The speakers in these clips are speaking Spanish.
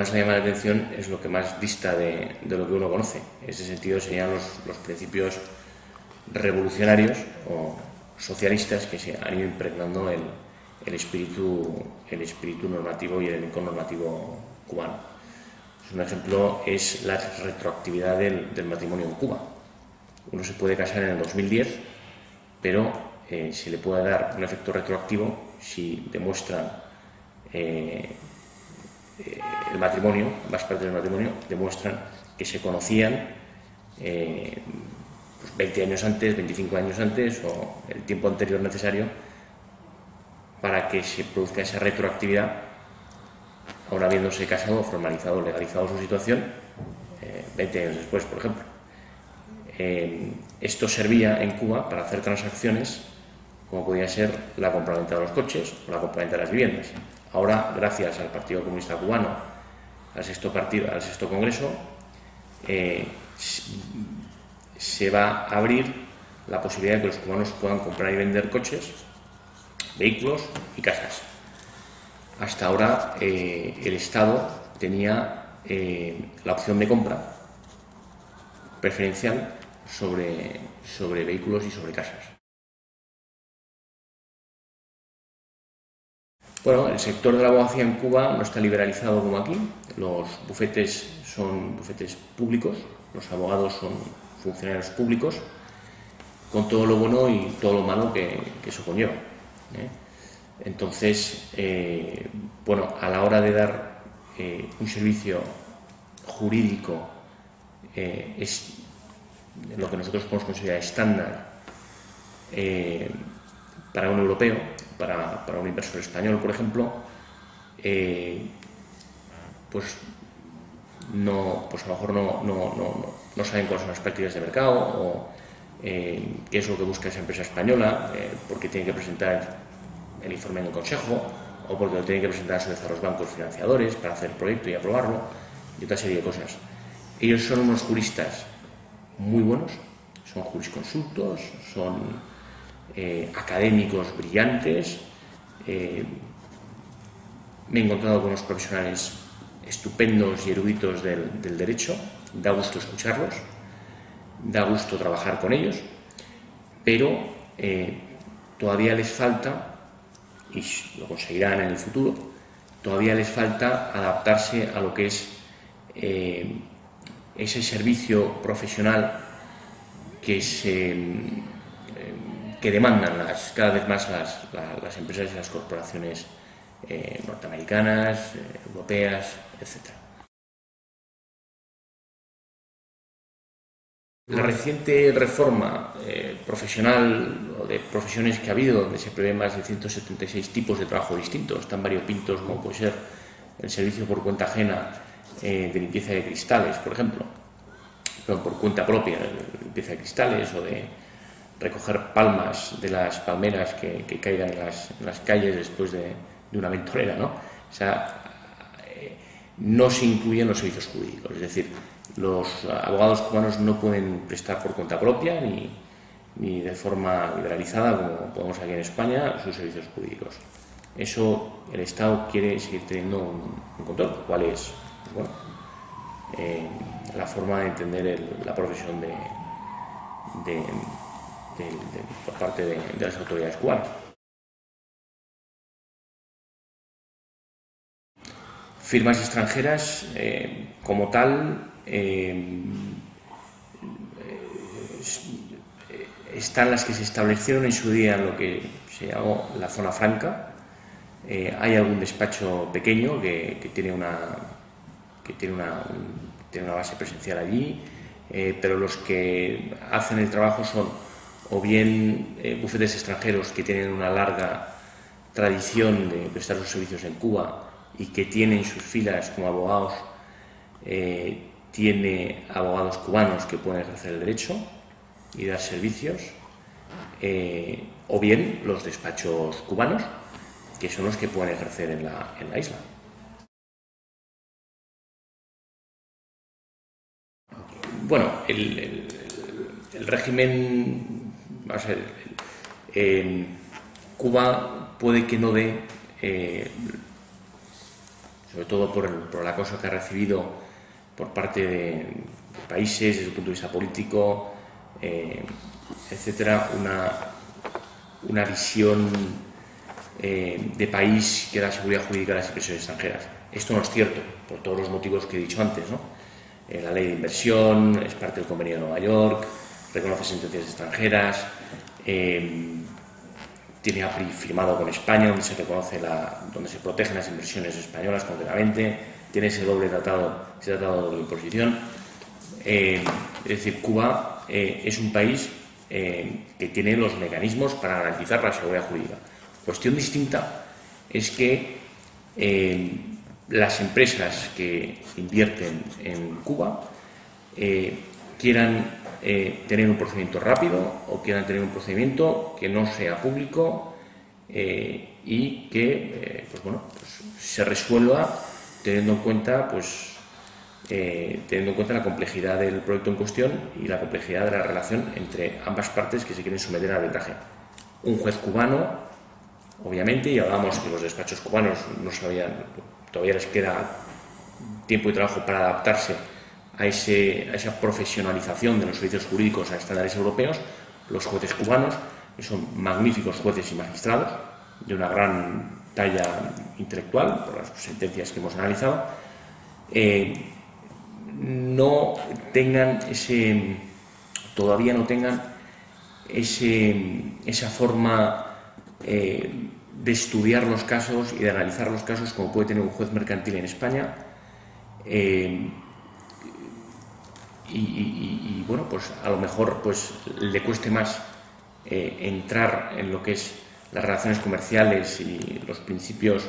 más le llama la atención es lo que más dista de, lo que uno conoce. En ese sentido serían los, los principios revolucionarios o socialistas que se han ido impregnando el, el, espíritu, el espíritu normativo y el elenco normativo cubano. Un ejemplo es la retroactividad del, del, matrimonio en Cuba. Uno se puede casar en el 2010, pero eh, se le puede dar un efecto retroactivo si demuestra eh, eh, el matrimonio, más partes del matrimonio, demuestran que se conocían 20 pues, años antes, 25 años antes o el tiempo anterior necesario para que se produzca esa retroactividad, aún habiéndose casado, formalizado, legalizado su situación, 20 eh, años después, por ejemplo. Eh, esto servía en Cuba para hacer transacciones como podía ser la compraventa de los coches o la compraventa de las viviendas. Ahora, gracias al Partido Comunista Cubano, al sexto, partido, al sexto Congreso, eh, se va a abrir la posibilidad de que los cubanos puedan comprar y vender coches, vehículos y casas. Hasta ahora eh, el Estado tenía eh, la opción de compra preferencial sobre, sobre vehículos y sobre casas. Bueno, el sector de la abogacía en Cuba no está liberalizado como aquí. Los bufetes son bufetes públicos, los abogados son funcionarios públicos, con todo lo bueno y todo lo malo que, eso conlleva. ¿eh? Entonces, eh, bueno, a la hora de dar eh, un servicio jurídico es lo que nosotros podemos considerar estándar para un europeo, para, para, un inversor español, por ejemplo, pues no, pues a lo mejor no, no, no, no saben cuáles son las prácticas de mercado o eh, qué es lo que busca esa empresa española, eh, porque tiene que presentar el informe en el Consejo o porque lo tienen que presentar a su vez a los bancos financiadores para hacer el proyecto y aprobarlo y otra serie de cosas. Ellos son unos juristas muy buenos, son jurisconsultos, son eh, académicos brillantes. me he encontrado con unos profesionales estupendos y eruditos del, derecho, da gusto escucharlos, da gusto trabajar con ellos, pero eh, todavía les falta, y lo conseguirán en el futuro, todavía les falta adaptarse a lo que es eh, ese servicio profesional que, se, eh, que demandan las, cada vez más las, las empresas y las corporaciones eh, norteamericanas, eh, europeas, etc. La reciente reforma eh, profesional o de profesiones que ha habido, donde se prevé más de 176 tipos de trabajo distintos, tan variopintos como puede ser el servicio por cuenta ajena de limpieza de cristales, por ejemplo, por cuenta propia, limpieza de cristales o de recoger palmas de las palmeras que, caigan en las calles después de, de una ventolera, ¿no? O sea, eh, no se incluyen los servicios jurídicos, es decir, los abogados cubanos no pueden prestar por cuenta propia ni, ni de forma liberalizada, como podemos aquí en España, sus servicios jurídicos. Eso el Estado quiere seguir teniendo un, control, cuál es bueno, eh, la forma de entender la profesión de, por parte de las autoridades cubanas. firmas extranjeras eh, como tal eh, están las que se establecieron en su día en lo que se llamó la zona franca. Eh, hay algún despacho pequeño que, tiene, una, que tiene, una, tiene una base presencial allí, pero los que hacen el trabajo son o bien bufetes extranjeros que tienen una larga tradición de prestar sus servicios en Cuba, y que tiene en sus filas como abogados, eh, tiene abogados cubanos que pueden ejercer el derecho y dar servicios, eh, o bien los despachos cubanos, que son los que pueden ejercer en la, en la isla. Bueno, el, régimen, Cuba puede que no dé eh, sobre todo por, el, la cosa que ha recibido por parte de, países desde el punto de vista político, eh, etcétera, una, una visión eh, de país que da seguridad jurídica a las inversiones extranjeras. Esto no es cierto, por todos los motivos que he dicho antes. ¿no? La ley de inversión es parte del convenio de Nueva York, reconoce sentencias extranjeras, eh, tiene APRI firmado con España, donde se reconoce donde se protegen las inversiones españolas completamente, tiene ese doble tratado, ese tratado de doble imposición. es decir, Cuba es un país que tiene los mecanismos para garantizar la seguridad jurídica. Cuestión distinta es que eh, las empresas que invierten en Cuba eh, quieran eh, tener un procedimiento rápido o quieran tener un procedimiento que no sea público y que pues bueno, pues se resuelva teniendo en cuenta pues teniendo en cuenta la complejidad del proyecto en cuestión y la complejidad de la relación entre ambas partes que se quieren someter al arbitraje. Un juez cubano obviamente, y hablamos que los despachos cubanos no sabían, todavía les queda tiempo y trabajo para adaptarse a, esa profesionalización de los servicios jurídicos a estándares europeos, los jueces cubanos, que son magníficos jueces y magistrados, de una gran talla intelectual, por las sentencias que hemos analizado, eh, no tengan ese, todavía no tengan ese, esa forma eh, de estudiar los casos y de analizar los casos como puede tener un juez mercantil en España. Eh, y, bueno, pues a lo mejor pues le cueste más eh, entrar en lo que es las relaciones comerciales y los principios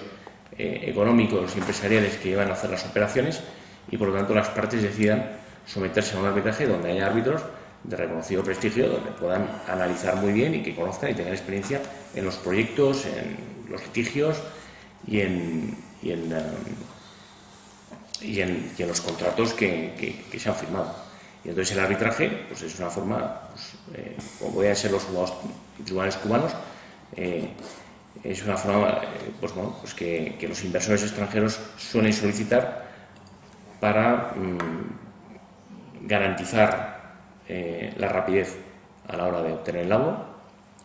económicos y empresariales que llevan a hacer las operaciones y por lo tanto las partes decidan someterse a un arbitraje donde haya árbitros de reconocido prestigio donde puedan analizar muy bien y que conozcan y tengan experiencia en los proyectos, en los litigios y en, y en, um, y en, los contratos que, se han firmado. Y entonces el arbitraje pues es una forma, pues, eh, como pueden ser los, tribunales cubanos, eh, es una forma eh, pues, bueno, pues que, los inversores extranjeros suelen solicitar para mm, garantizar la rapidez a la hora de obtener el agua,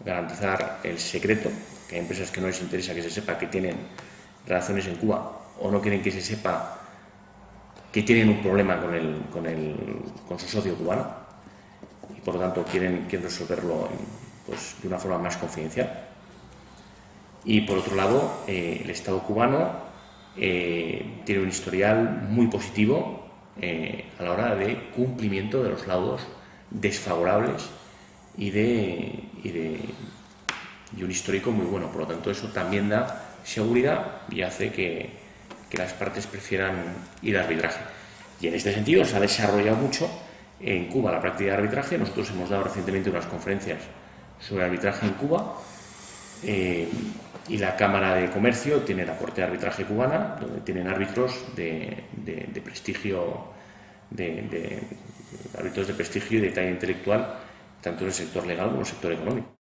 garantizar el secreto, que hay empresas que no les interesa que se sepa que tienen relaciones en Cuba o no quieren que se sepa que tienen un problema con, el, con, el, con su socio cubano y por lo tanto quieren, quieren resolverlo pues, de una forma más confidencial. Y por otro lado, eh, el Estado cubano eh, tiene un historial muy positivo a la hora de cumplimiento de los laudos desfavorables y de, y de y un histórico muy bueno. Por lo tanto, eso también da seguridad y hace que, que las partes prefieran ir al arbitraje. Y en este sentido se ha desarrollado mucho en Cuba la práctica de arbitraje. Nosotros hemos dado recientemente unas conferencias sobre arbitraje en Cuba eh, y la Cámara de Comercio tiene la Corte de Arbitraje Cubana, donde tienen árbitros de, de prestigio de, árbitros de prestigio y de talla intelectual, tanto en el sector legal como en el sector económico.